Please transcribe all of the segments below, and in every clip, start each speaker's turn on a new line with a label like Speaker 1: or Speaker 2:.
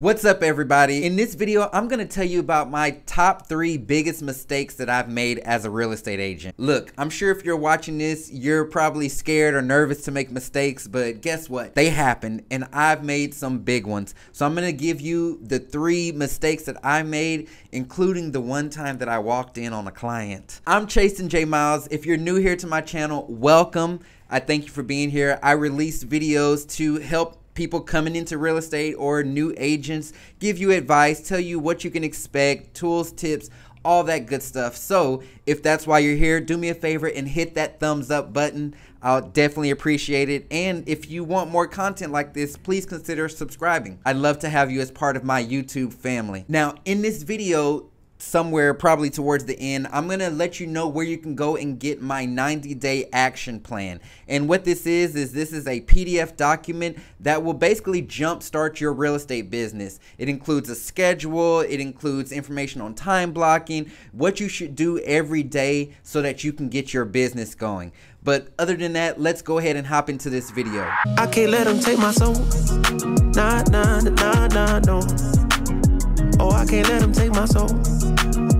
Speaker 1: What's up everybody? In this video, I'm gonna tell you about my top three biggest mistakes that I've made as a real estate agent. Look, I'm sure if you're watching this, you're probably scared or nervous to make mistakes, but guess what? They happen and I've made some big ones. So I'm gonna give you the three mistakes that I made, including the one time that I walked in on a client. I'm Chastin J Miles. If you're new here to my channel, welcome. I thank you for being here. I release videos to help people coming into real estate or new agents, give you advice, tell you what you can expect, tools, tips, all that good stuff. So, if that's why you're here, do me a favor and hit that thumbs up button. I'll definitely appreciate it. And if you want more content like this, please consider subscribing. I'd love to have you as part of my YouTube family. Now, in this video, somewhere probably towards the end, I'm to let you know where you can go and get my 90 day action plan. And what this is, is this is a PDF document that will basically jumpstart your real estate business. It includes a schedule, it includes information on time blocking, what you should do every day so that you can get your business going. But other than that, let's go ahead and hop into this video. I can't let them take my soul. Nah, nah, nah, nah, no. Can't let them take my soul.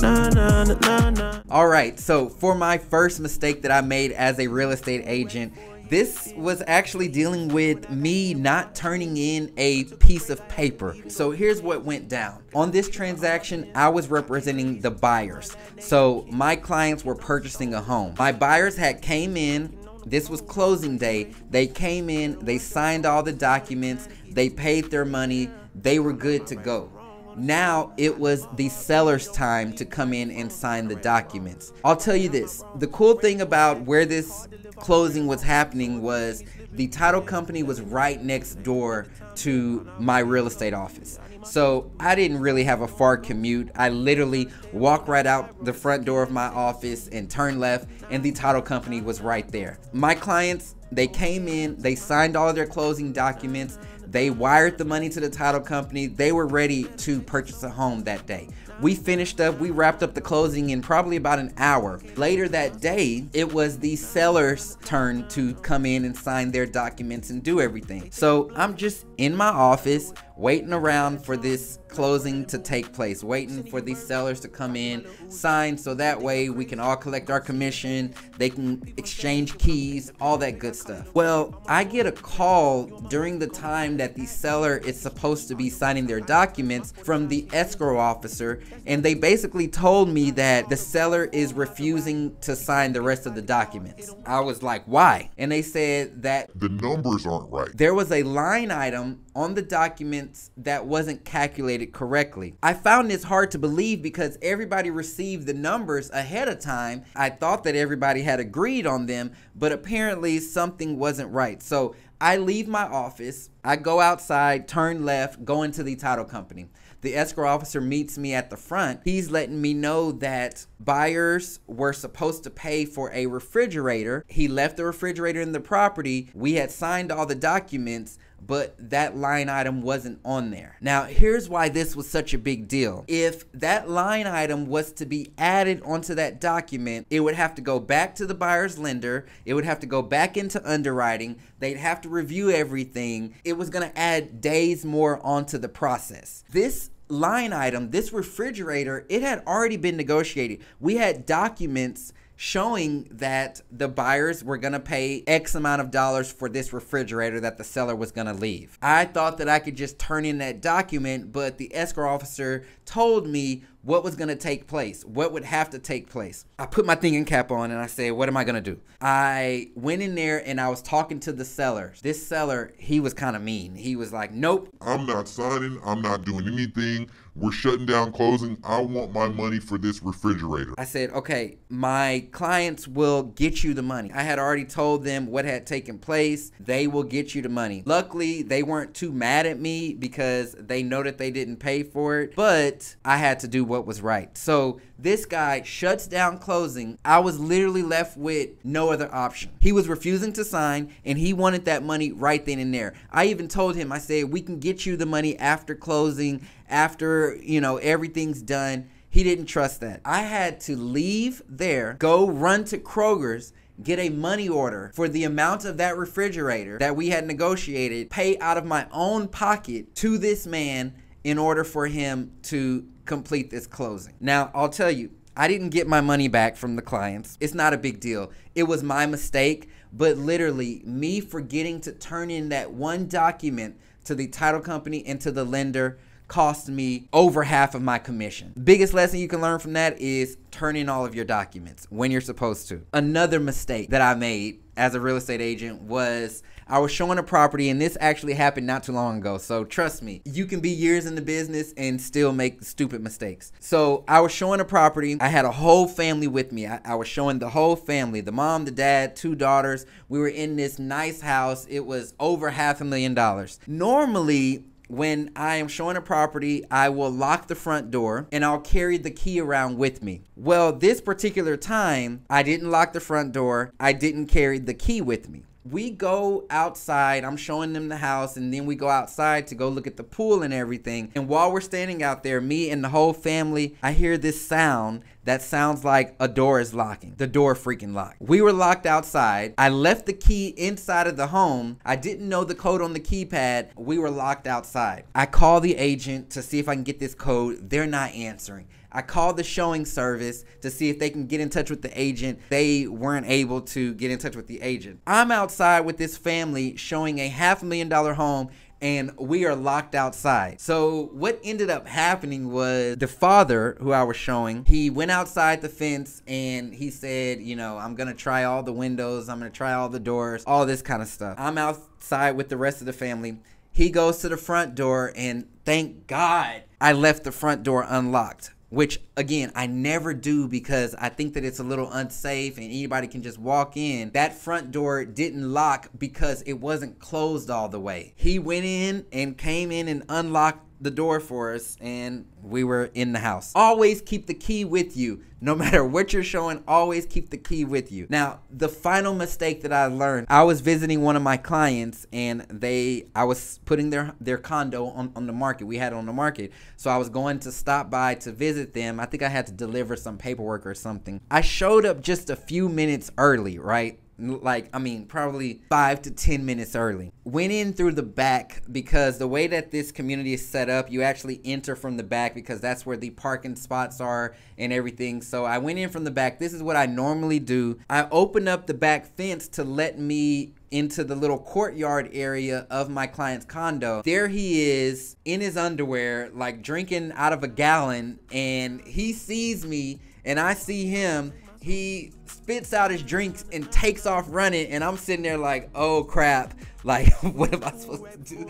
Speaker 1: Nah, nah, nah. All right, so for my first mistake that I made as a real estate agent, this was actually dealing with me not turning in a piece of paper. So here's what went down. On this transaction, I was representing the buyers. So my clients were purchasing a home. My buyers had came in, this was closing day. They came in, they signed all the documents, they paid their money, they were good to go. Now it was the seller's time to come in and sign the documents. I'll tell you this the cool thing about where this closing was happening was the title company was right next door to my real estate office. So I didn't really have a far commute. I literally walked right out the front door of my office and turned left, and the title company was right there. My clients, they came in, they signed all their closing documents, they wired the money to the title company. They were ready to purchase a home that day. We finished up, we wrapped up the closing in probably about an hour. Later that day, it was the seller's turn to come in and sign their documents and do everything. So I'm just in my office waiting around for this closing to take place, waiting for these sellers to come in, sign so that way we can all collect our commission, they can exchange keys, all that good stuff. Well, I get a call during the time that the seller is supposed to be signing their documents from the escrow officer, and they basically told me that the seller is refusing to sign the rest of the documents. I was like, why? And they said that
Speaker 2: the numbers aren't right.
Speaker 1: There was a line item on the documents that wasn't calculated correctly. I found this hard to believe because everybody received the numbers ahead of time. I thought that everybody had agreed on them, but apparently something wasn't right. So I leave my office, I go outside, turn left, go into the title company. The escrow officer meets me at the front. He's letting me know that buyers were supposed to pay for a refrigerator. He left the refrigerator in the property. We had signed all the documents, but that line item wasn't on there. Now, here's why this was such a big deal. If that line item was to be added onto that document, it would have to go back to the buyer's lender, it would have to go back into underwriting, they'd have to review everything. It was going to add days more onto the process. This line item, this refrigerator, it had already been negotiated. We had documents showing that the buyers were going to pay X amount of dollars for this refrigerator that the seller was going to leave. I thought that I could just turn in that document, but the escrow officer told me what was going to take place, what would have to take place. I put my thinking cap on and I said, what am I going to do? I went in there and I was talking to the seller. This seller, he was kind of mean. He was like, nope.
Speaker 2: I'm not signing. I'm not doing anything. We're shutting down closing. I want my money for this refrigerator.
Speaker 1: I said, okay, my clients will get you the money. I had already told them what had taken place. They will get you the money. Luckily, they weren't too mad at me because they know that they didn't pay for it, but I had to do what was right. So this guy shuts down closing. I was literally left with no other option. He was refusing to sign and he wanted that money right then and there. I even told him, I said, we can get you the money after closing, after, you know, everything's done. He didn't trust that. I had to leave there, go run to Kroger's, get a money order for the amount of that refrigerator that we had negotiated, pay out of my own pocket to this man in order for him to complete this closing. Now, I'll tell you, I didn't get my money back from the clients. It's not a big deal. It was my mistake, but literally, me forgetting to turn in that one document to the title company and to the lender cost me over half of my commission. Biggest lesson you can learn from that is turn in all of your documents when you're supposed to. Another mistake that I made as a real estate agent was I was showing a property and this actually happened not too long ago. So trust me, you can be years in the business and still make stupid mistakes. So I was showing a property. I had a whole family with me. I, I was showing the whole family, the mom, the dad, two daughters. We were in this nice house. It was over half a million dollars. Normally, when I am showing a property, I will lock the front door and I'll carry the key around with me. Well, this particular time, I didn't lock the front door. I didn't carry the key with me we go outside. I'm showing them the house, and then we go outside to go look at the pool and everything. And while we're standing out there, me and the whole family, I hear this sound that sounds like a door is locking. The door freaking locked. We were locked outside. I left the key inside of the home. I didn't know the code on the keypad. We were locked outside. I call the agent to see if I can get this code. They're not answering. I called the showing service to see if they can get in touch with the agent. They weren't able to get in touch with the agent. I'm outside with this family showing a half million dollar home and we are locked outside. So what ended up happening was the father who I was showing, he went outside the fence and he said, you know, I'm to try all the windows, I'm to try all the doors, all this kind of stuff. I'm outside with the rest of the family. He goes to the front door and thank God I left the front door unlocked which again I never do because I think that it's a little unsafe and anybody can just walk in. That front door didn't lock because it wasn't closed all the way. He went in and came in and unlocked the door for us and we were in the house. Always keep the key with you. No matter what you're showing, always keep the key with you. Now, the final mistake that I learned, I was visiting one of my clients and they I was putting their their condo on, on the market. We had it on the market. So I was going to stop by to visit them. I think I had to deliver some paperwork or something. I showed up just a few minutes early, right? Like I mean probably five to ten minutes early. Went in through the back because the way that this community is set up, you actually enter from the back because that's where the parking spots are and everything. So I went in from the back. This is what I normally do. I open up the back fence to let me into the little courtyard area of my client's condo. There he is in his underwear, like drinking out of a gallon, and he sees me and I see him he spits out his drinks and takes off running and i'm sitting there like oh crap. Like what am i supposed to do?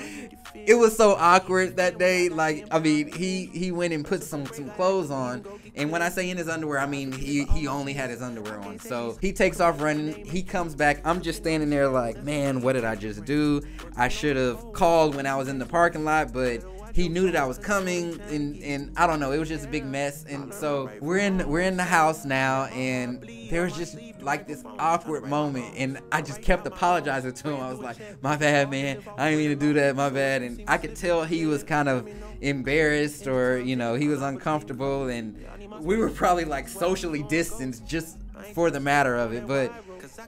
Speaker 1: It was so awkward that day. Like i mean he he went and put some some clothes on. And when i say in his underwear i mean he he only had his underwear on. So he takes off running. He comes back. I'm just standing there like man what did i just do? I should have called when i was in the parking lot but he knew that I was coming and and I don't know, it was just a big mess. And so we're in we're in the house now and there was just like this awkward moment and I just kept apologizing to him. I was like, My bad man, I didn't mean to do that, my bad and I could tell he was kind of embarrassed or, you know, he was uncomfortable and we were probably like socially distanced just for the matter of it. But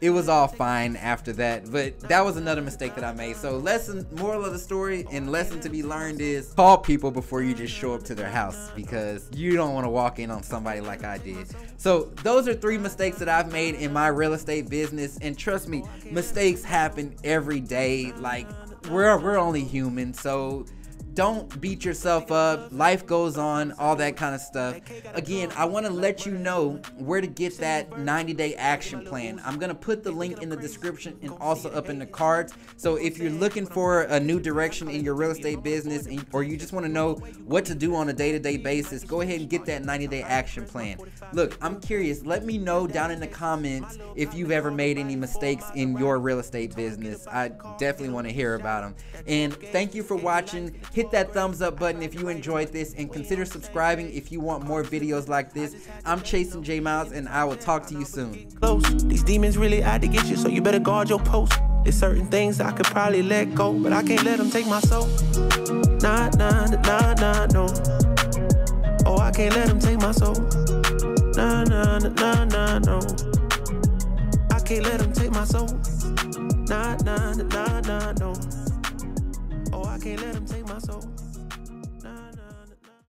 Speaker 1: it was all fine after that. But that was another mistake that I made. So lesson, moral of the story, and lesson to be learned is call people before you just show up to their house because you don't want to walk in on somebody like I did. So those are three mistakes that I've made in my real estate business, and trust me, mistakes happen every day. Like we're we're only human, so don't beat yourself up. Life goes on, all that kind of stuff. Again, I want to let you know where to get that 90 day action plan. I'm going to put the link in the description and also up in the cards. So if you're looking for a new direction in your real estate business or you just want to know what to do on a day to day basis, go ahead and get that 90 day action plan. Look, I'm curious. Let me know down in the comments if you've ever made any mistakes in your real estate business. I definitely want to hear about them. And thank you for watching. Hit hit that thumbs up button if you enjoyed this and consider subscribing if you want more videos like this. I'm Chastin J Miles and I will talk to you soon. Close. These demons really out to get you, so you better guard your post. There's certain things I could probably let go, but I can't let them take my soul. Nah, nah, nah, nah, no. Oh, I can't let them take my soul. Nah, nah, nah, nah, no. I can't let them take my soul. Nah, nah, nah, nah, no. Can't let them take my soul.